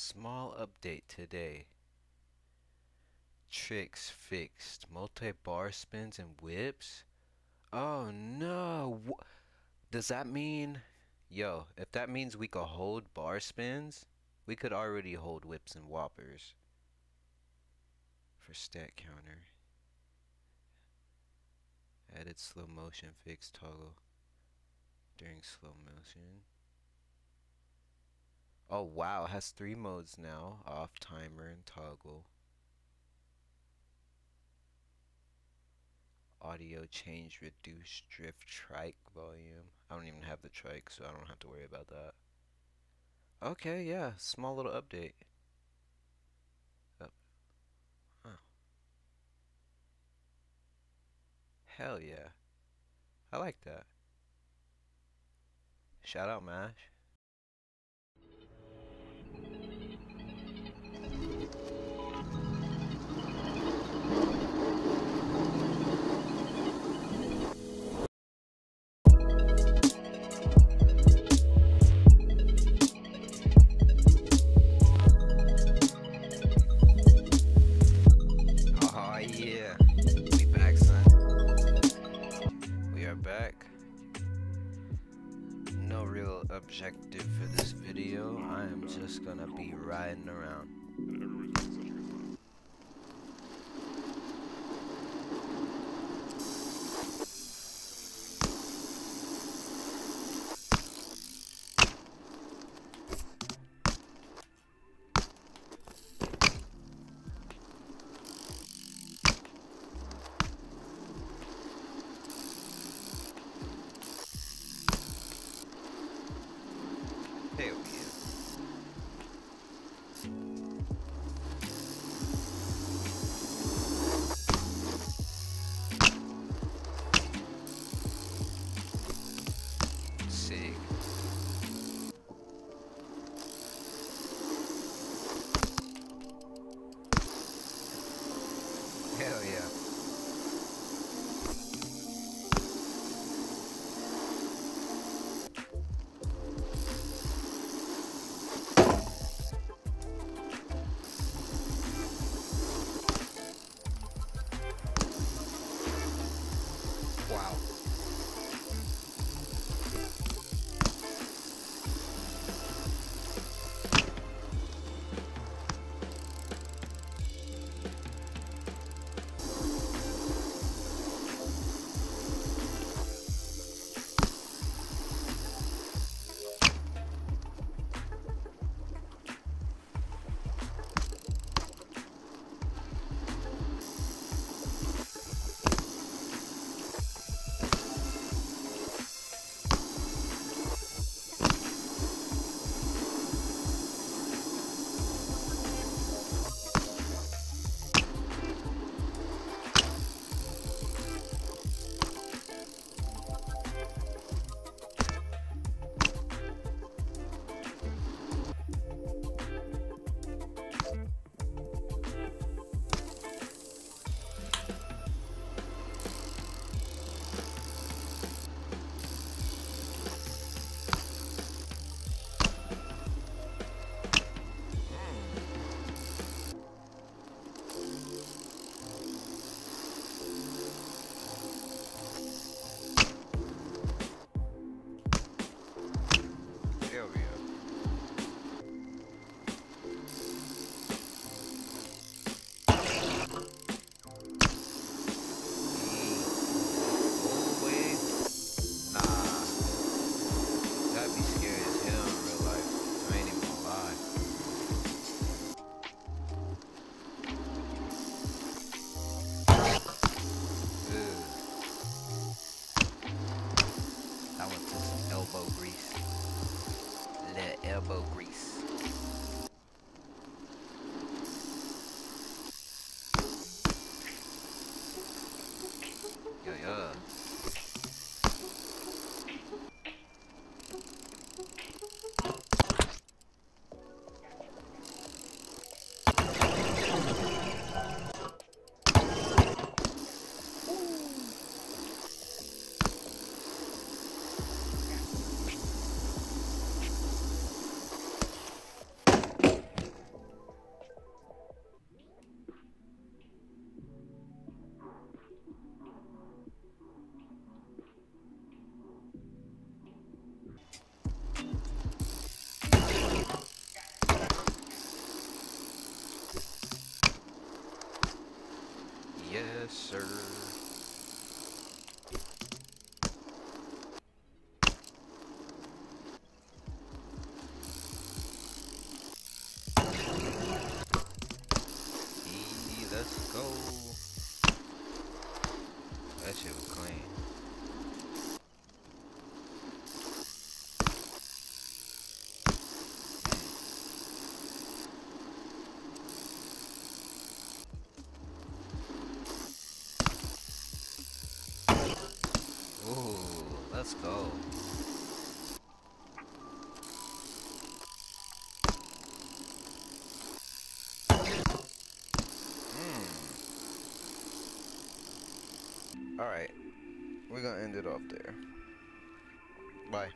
Small update today. Tricks fixed. Multi-bar spins and whips? Oh no! Wh Does that mean... Yo, if that means we could hold bar spins, we could already hold whips and whoppers. For stat counter. Added slow motion fix toggle during slow motion. Oh wow, it has three modes now. Off, timer, and toggle. Audio change, reduce, drift, trike volume. I don't even have the trike, so I don't have to worry about that. Okay, yeah, small little update. Oh, huh. Hell yeah. I like that. Shout out, MASH. Objective for this video. I am just gonna be riding around. Hell yeah. elbow grease. Sir. Let's go. Hmm. Alright. We're gonna end it off there. Bye.